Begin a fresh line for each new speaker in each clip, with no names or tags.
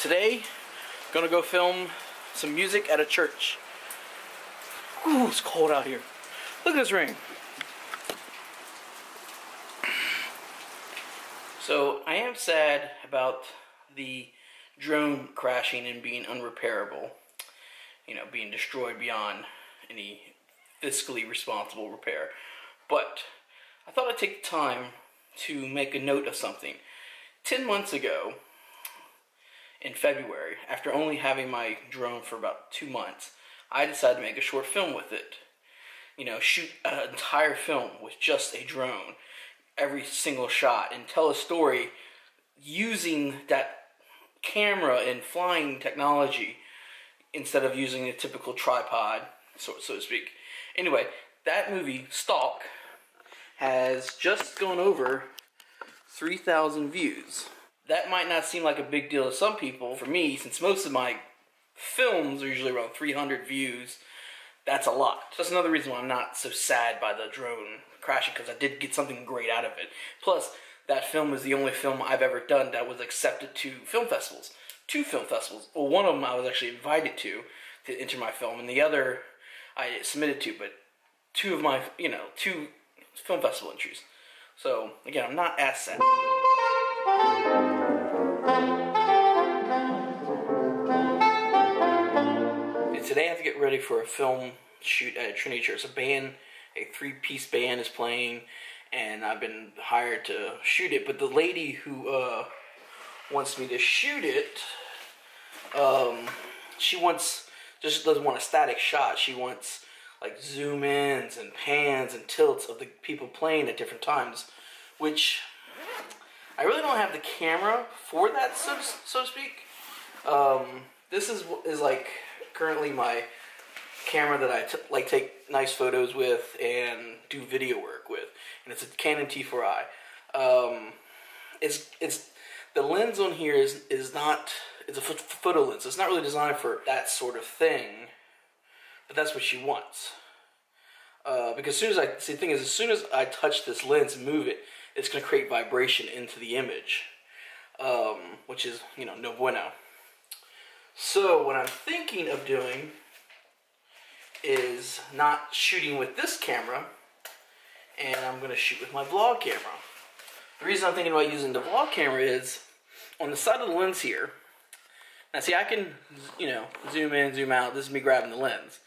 Today, gonna go film some music at a church. Ooh, it's cold out here. Look at this rain. So, I am sad about the drone crashing and being unrepairable. You know, being destroyed beyond any fiscally responsible repair. But I thought I'd take the time to make a note of something. Ten months ago, in February, after only having my drone for about two months, I decided to make a short film with it. You know, shoot an entire film with just a drone, every single shot, and tell a story using that camera and flying technology instead of using a typical tripod, so, so to speak. Anyway, that movie, Stalk, has just gone over 3,000 views. That might not seem like a big deal to some people. For me, since most of my films are usually around 300 views, that's a lot. That's another reason why I'm not so sad by the drone crashing, because I did get something great out of it. Plus, that film is the only film I've ever done that was accepted to film festivals. Two film festivals. Well, one of them I was actually invited to to enter my film, and the other I submitted to, but two of my, you know, two film festival entries. So, again, I'm not as sad. Ready for a film shoot at Trinity Church. A band, a three-piece band is playing, and I've been hired to shoot it. But the lady who uh, wants me to shoot it, um, she wants just doesn't want a static shot. She wants like zoom ins and pans and tilts of the people playing at different times, which I really don't have the camera for that, so to, so to speak. Um, this is is like currently my camera that I t- like take nice photos with and do video work with, and it's a Canon T4i. Um, it's it's the lens on here is is not it's a photo lens. It's not really designed for that sort of thing, but that's what she wants. Uh, because as soon as I see the thing is, as soon as I touch this lens and move it, it's going to create vibration into the image, um, which is you know no bueno. So what I'm thinking of doing is not shooting with this camera, and I'm going to shoot with my vlog camera. The reason I'm thinking about using the vlog camera is on the side of the lens here. Now see, I can, you know, zoom in, zoom out. This is me grabbing the lens.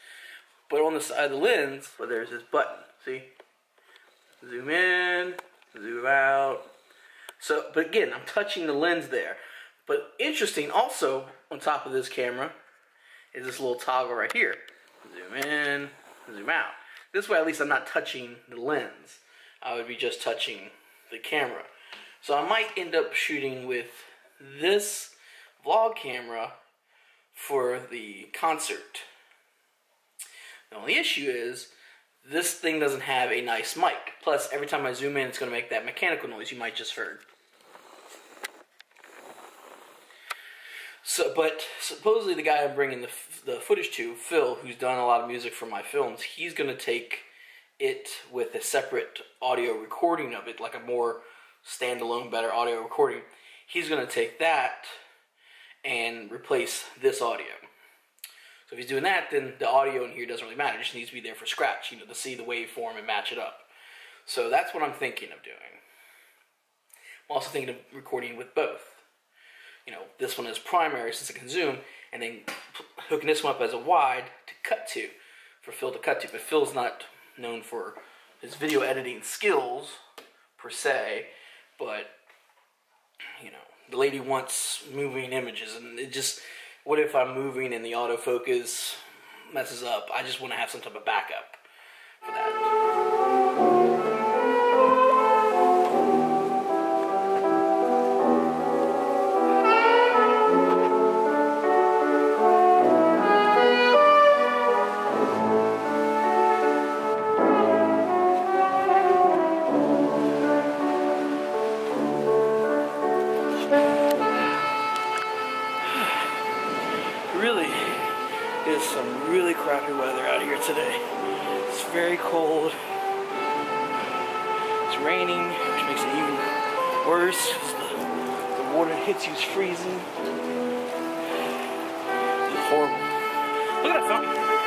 But on the side of the lens, well, there's this button. See? Zoom in, zoom out. So, but again, I'm touching the lens there. But interesting also on top of this camera is this little toggle right here. Zoom in, zoom out. This way at least I'm not touching the lens. I would be just touching the camera. So I might end up shooting with this vlog camera for the concert. The only issue is this thing doesn't have a nice mic. Plus, every time I zoom in, it's going to make that mechanical noise you might just heard. So, but supposedly the guy I'm bringing the, the footage to, Phil, who's done a lot of music for my films, he's going to take it with a separate audio recording of it, like a more standalone, better audio recording. He's going to take that and replace this audio. So if he's doing that, then the audio in here doesn't really matter. It just needs to be there for scratch, you know, to see the waveform and match it up. So that's what I'm thinking of doing. I'm also thinking of recording with both you know, this one is primary since it can zoom, and then hooking this one up as a wide to cut to, for Phil to cut to. But Phil's not known for his video editing skills, per se, but, you know, the lady wants moving images, and it just, what if I'm moving and the autofocus messes up? I just want to have some type of backup for that. is some really crappy weather out here today. It's very cold. It's raining, which makes it even worse. The, the water hits you is freezing. It's horrible. Look at that fountain.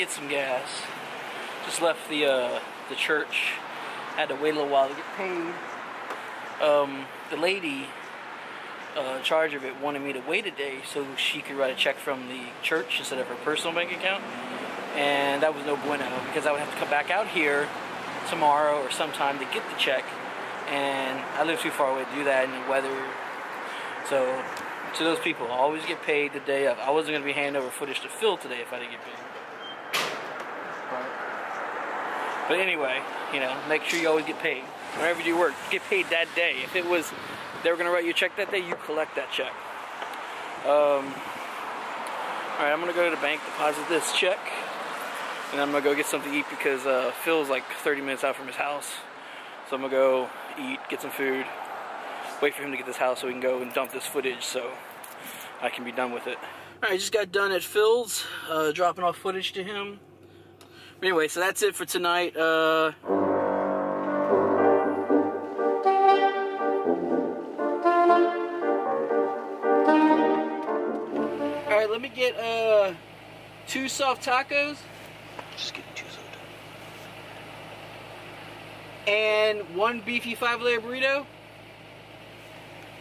Get some gas. Just left the uh, the church. Had to wait a little while to get paid. Um, the lady uh, in charge of it wanted me to wait a day so she could write a check from the church instead of her personal bank account. And that was no bueno because I would have to come back out here tomorrow or sometime to get the check. And I live too far away to do that in the weather. So to those people, always get paid the day of. I wasn't going to be handing over footage to Phil today if I didn't get paid. But anyway, you know, make sure you always get paid. Whenever you work, get paid that day. If it was, they were gonna write you a check that day, you collect that check. Um, all right, I'm gonna go to the bank, deposit this check, and I'm gonna go get something to eat because uh, Phil's like 30 minutes out from his house. So I'm gonna go eat, get some food, wait for him to get this house so we can go and dump this footage so I can be done with it. All right, just got done at Phil's, uh, dropping off footage to him. Anyway, so that's it for tonight. Uh, all right, let me get uh, two soft tacos
Just get two soda.
and one beefy five-layer burrito,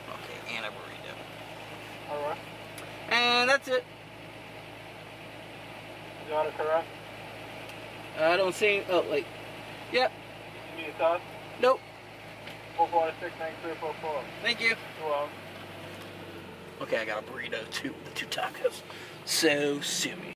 Okay, and a burrito.
Alright.
and that's it.
Is that correct?
I don't see. Oh, wait. Yep.
You need a sauce?
Nope.
446
Thank you.
Well,
Okay, I got a burrito too. The two tacos. So sue me.